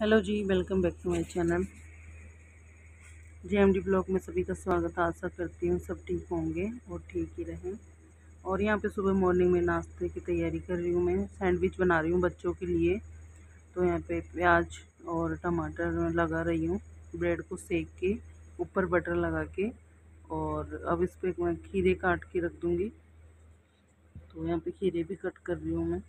Hello ji, welcome back to my channel. J M D blog में सभी का स्वागत, आशा करती हूँ सब ठीक होंगे और ठीक ही रहें। और यहाँ पे सुबह मॉर्निंग में नाश्ते की तैयारी कर रही हूँ मैं सैंडविच बना रही हूँ बच्चों के लिए। तो यहाँ पे प्याज और टमाटर लगा रही हूँ ब्रेड को सेक के, ऊपर बटर लगा के और अब इस पर मैं खीरे काट के रख दूँगी। तो यहाँ पर खीरे भी कट कर रही हूँ मैं।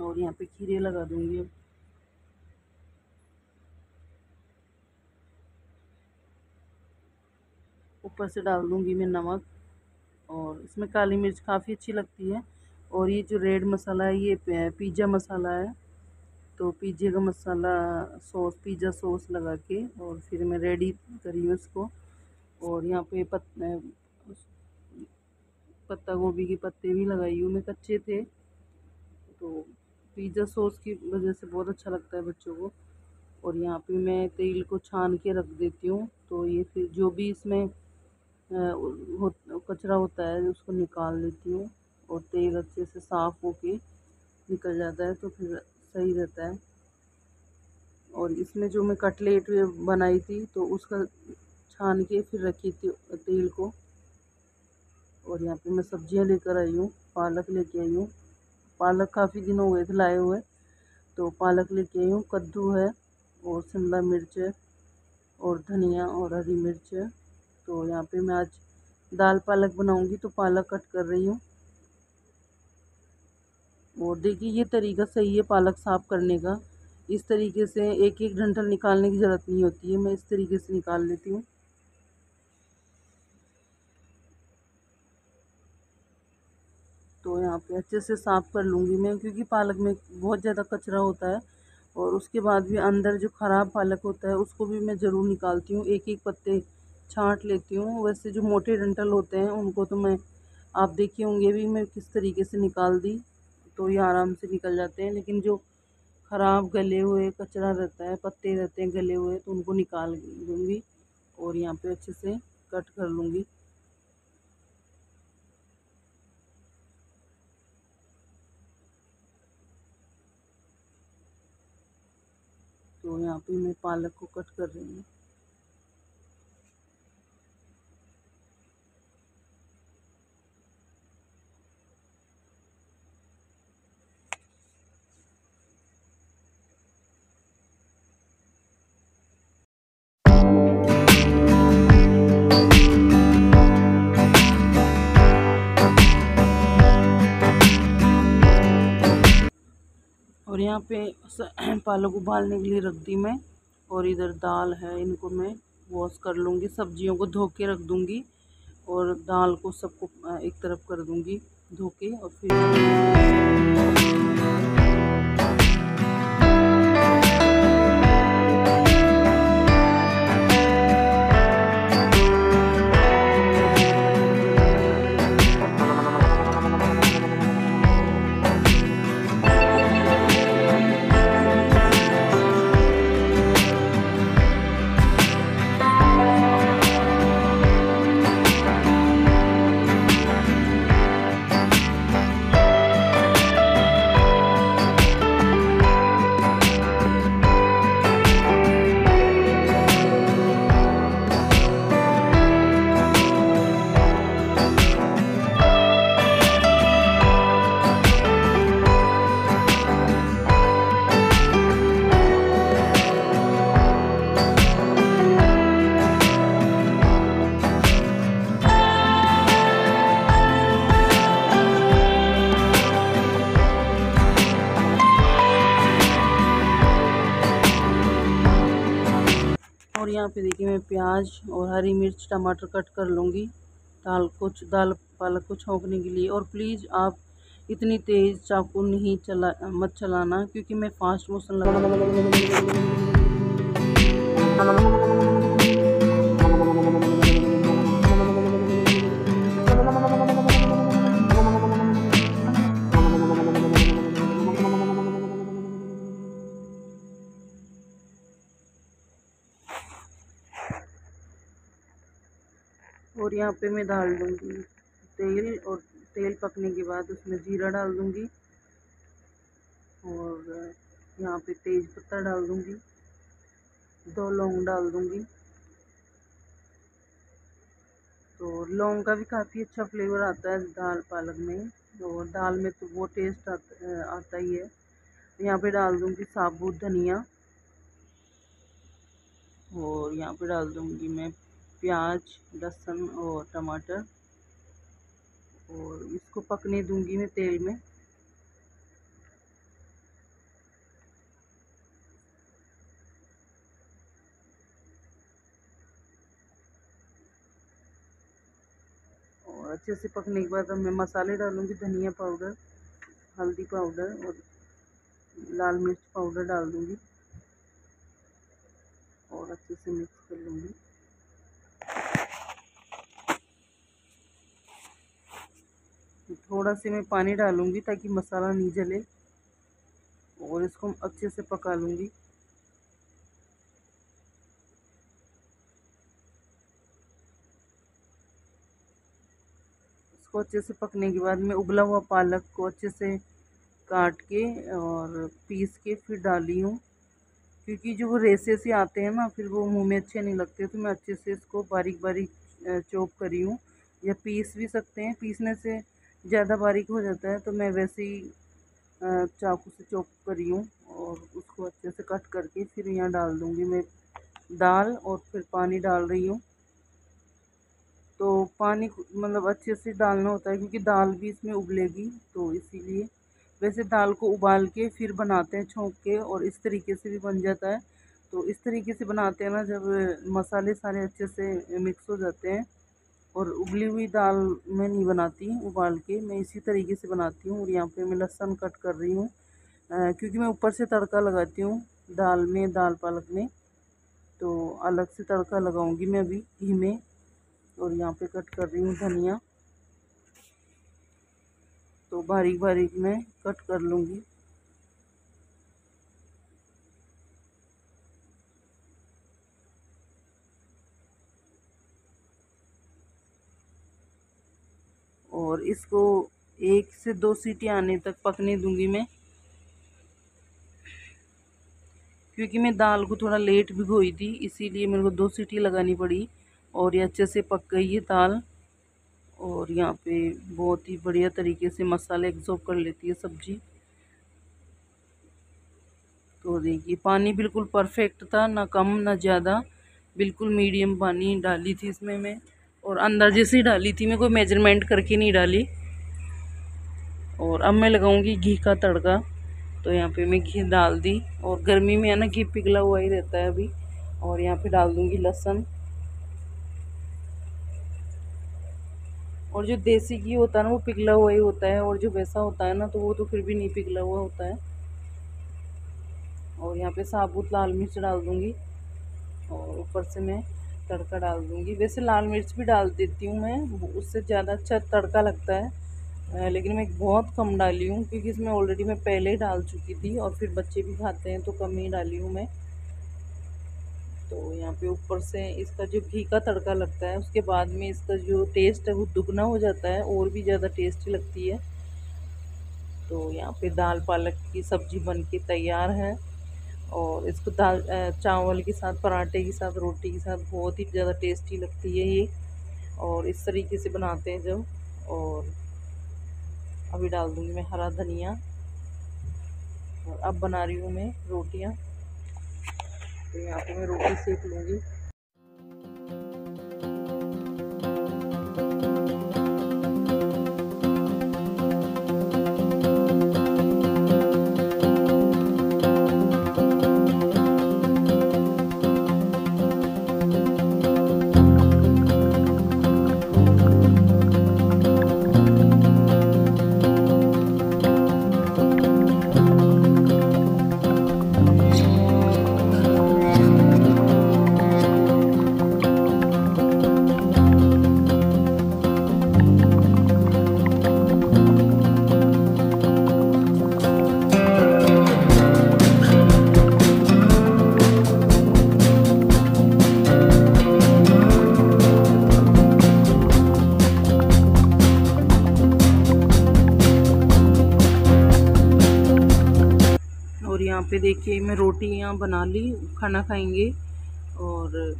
और यहाँ पे खीरे लगा दूँगी अब। ऊपर से डाल दूँगी मैं नमक और इसमें काली मिर्च काफ़ी अच्छी लगती है। और ये जो रेड मसाला है, ये पिज़्ज़ा मसाला है। तो पिज़्ज़े का मसाला सॉस पिज़्ज़ा सॉस लगा के और फिर मैं रेडी करी हूँ इसको। और यहाँ पे पत पत्ता गोभी के पत्ते भी लगाई हूँ मैं, कच्चे थे। तो पिज़्ज़ा सॉस की वजह से बहुत अच्छा लगता है बच्चों को। और यहाँ पे मैं तेल को छान के रख देती हूँ तो ये फिर जो भी इसमें हो, कचरा होता है उसको निकाल देती हूँ और तेल अच्छे से साफ़ होके निकल जाता है तो फिर सही रहता है। और इसमें जो मैं कटलेट बनाई थी तो उसका छान के फिर रखी थी तेल को। और यहाँ पे मैं सब्ज़ियाँ लेकर आई हूँ पालक लेके आई हूँ। पालक काफ़ी दिन हो गए थे लाए हुए। तो पालक लेके आई हूँ। कद्दू है और शिमला मिर्च है और धनिया और हरी मिर्च है। तो यहाँ पे मैं आज दाल पालक बनाऊँगी तो पालक कट कर रही हूँ। और देखिए, ये तरीका सही है पालक साफ़ करने का। इस तरीके से एक एक डंठल निकालने की ज़रूरत नहीं होती है। मैं इस तरीके से निकाल लेती हूँ। तो यहाँ पे अच्छे से साफ़ कर लूँगी मैं, क्योंकि पालक में बहुत ज़्यादा कचरा होता है और उसके बाद भी अंदर जो ख़राब पालक होता है उसको भी मैं ज़रूर निकालती हूँ। एक एक पत्ते छाँट लेती हूँ। वैसे जो मोटे डंटल होते हैं उनको तो मैं, आप देखे होंगे भी मैं किस तरीके से निकाल दी तो ये आराम से निकल जाते हैं। लेकिन जो ख़राब गले हुए कचरा रहता है, पत्ते रहते हैं गले हुए तो उनको निकाल दूँगी और यहाँ पे अच्छे से कट कर लूँगी। तो यहाँ पे मैं पालक को कट कर रही हूँ। यहाँ पे पालक उबालने के लिए रख दी मैं और इधर दाल है इनको मैं वॉश कर लूँगी। सब्जियों को धो के रख दूँगी और दाल को सबको, एक तरफ़ कर दूँगी धो के और फिर यहाँ पे देखिए मैं प्याज और हरी मिर्च, टमाटर कट कर लूँगी। दाल को दाल पालक को छोंकने के लिए। और प्लीज़ आप इतनी तेज़ चाकू नहीं चला, मत चलाना, क्योंकि मैं फास्ट मोशन लगा यहाँ पे मैं डाल दूँगी तेल और तेल पकने के बाद उसमें जीरा डाल दूँगी और यहाँ पे तेज पत्ता डाल दूँगी दो लौंग डाल दूँगी। तो लौंग का भी काफ़ी अच्छा फ्लेवर आता है दाल पालक में और दाल में तो वो टेस्ट आता, आता ही है। यहाँ पे डाल दूँगी साबुत धनिया और यहाँ पे डाल दूँगी मैं प्याज, लहसुन और टमाटर। और इसको पकने दूँगी मैं तेल में। और अच्छे से पकने के बाद अब मैं मसाले डालूँगी धनिया पाउडर, हल्दी पाउडर और लाल मिर्च पाउडर डाल दूँगी। और अच्छे से मिक्स कर लूँगी। थोड़ा से मैं पानी डालूँगी ताकि मसाला नहीं जले। और इसको अच्छे से पका लूँगी। इसको अच्छे से पकने के बाद मैं उबला हुआ पालक को अच्छे से काट के और पीस के फिर डाली हूँ। क्योंकि जो वो रेसे से आते हैं ना, फिर वो मुँह में अच्छे नहीं लगते तो मैं अच्छे से इसको बारीक बारीक चॉप करी हूँ। या पीस भी सकते हैं, पीसने से ज़्यादा बारीक हो जाता है तो मैं वैसे ही चाकू से चॉप करी हूँ और उसको अच्छे से कट करके फिर यहाँ डाल दूँगी मैं दाल और फिर पानी डाल रही हूँ। तो पानी मतलब अच्छे से डालना होता है क्योंकि दाल भी इसमें उबलेगी तो इसीलिए वैसे दाल को उबाल के फिर बनाते हैं छोंक के और इस तरीके से भी बन जाता है। तो इस तरीके से बनाते हैं ना जब मसाले सारे अच्छे से मिक्स हो जाते हैं और उबली हुई दाल मैं नहीं बनाती उबाल के, मैं इसी तरीके से बनाती हूँ और यहाँ पे मैं लहसुन कट कर रही हूँ क्योंकि मैं ऊपर से तड़का लगाती हूँ दाल में, दाल पालक में तो अलग से तड़का लगाऊँगी मैं अभी घी में और यहाँ पे कट कर रही हूँ धनिया। तो बारीक बारीक मैं कट कर लूँगी। और इसको एक से दो सीटी आने तक पकने दूँगी मैं। क्योंकि मैं दाल को थोड़ा लेट भिगोई थी, इसीलिए मेरे को दो सीटी लगानी पड़ी और ये अच्छे से पक गई है दाल। और यहाँ पे बहुत ही बढ़िया तरीके से मसाले एग्जॉब कर लेती है सब्ज़ी। तो देखिए, पानी बिल्कुल परफेक्ट था, ना कम, ना ज़्यादा। बिल्कुल मीडियम पानी डाली थी इसमें मैं। और अंदाजे से ही डाली थी, मैं कोई मेज़रमेंट करके नहीं डाली। और अब मैं लगाऊँगी घी का तड़का। तो यहाँ पे मैं घी डाल दी और गर्मी में है ना, घी पिघला हुआ ही रहता है अभी। और यहाँ पे डाल दूँगी लहसुन। और जो देसी घी होता है ना, वो पिघला हुआ ही होता है। और जो वैसा होता है ना तो वो तो फिर भी नहीं पिघला हुआ होता है। और यहाँ पे साबुत लाल मिर्च डाल दूँगी। और ऊपर से मैं तड़का डाल दूँगी। वैसे लाल मिर्च भी डाल देती हूँ मैं, उससे ज़्यादा अच्छा तड़का लगता है। लेकिन मैं बहुत कम डाली हूँ, क्योंकि इसमें ऑलरेडी मैं पहले ही डाल चुकी थी और फिर बच्चे भी खाते हैं तो कम ही डाली हूँ मैं। तो यहाँ पे ऊपर से इसका जो घी का तड़का लगता है, उसके बाद में इसका जो टेस्ट है, वो दुगना हो जाता है, और भी ज़्यादा टेस्टी लगती है। तो यहाँ पे दाल पालक की सब्ज़ी बन के तैयार है। और इसको दाल चावल के साथ, पराठे के साथ, रोटी के साथ बहुत ही ज़्यादा टेस्टी लगती है ये। और इस तरीके से बनाते हैं जब। और अभी डाल दूँगी मैं हरा धनिया। और अब बना रही हूँ मैं रोटियाँ। तो यहाँ पर मैं रोटी सेक लूँगी। देखिए, मैं रोटियाँ बना ली, खाना खाएँगे। और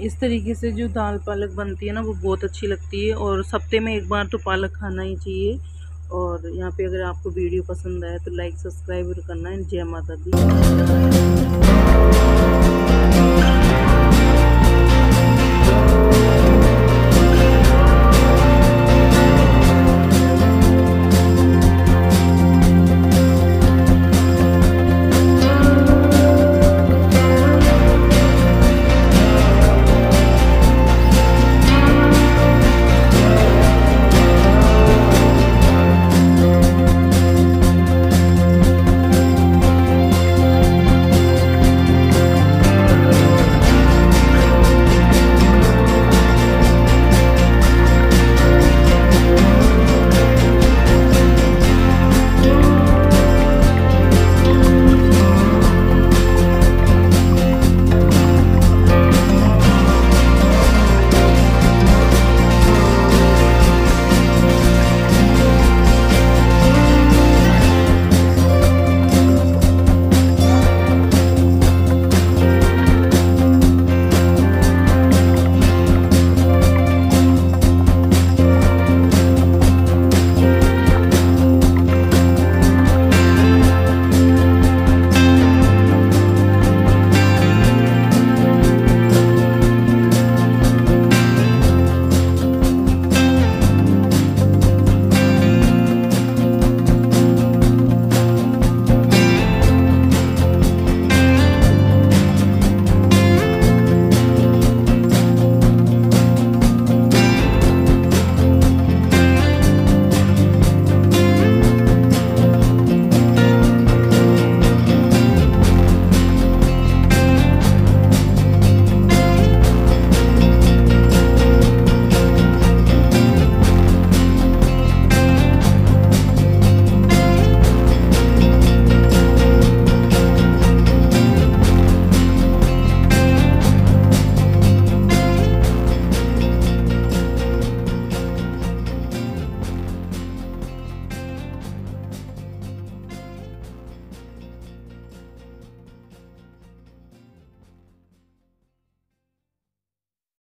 इस तरीके से जो दाल पालक बनती है ना, वो बहुत अच्छी लगती है। और सप्ते में एक बार तो पालक खाना ही चाहिए। और यहाँ पे अगर आपको वीडियो पसंद आए तो लाइक, सब्सक्राइब करना। है जय माता दी।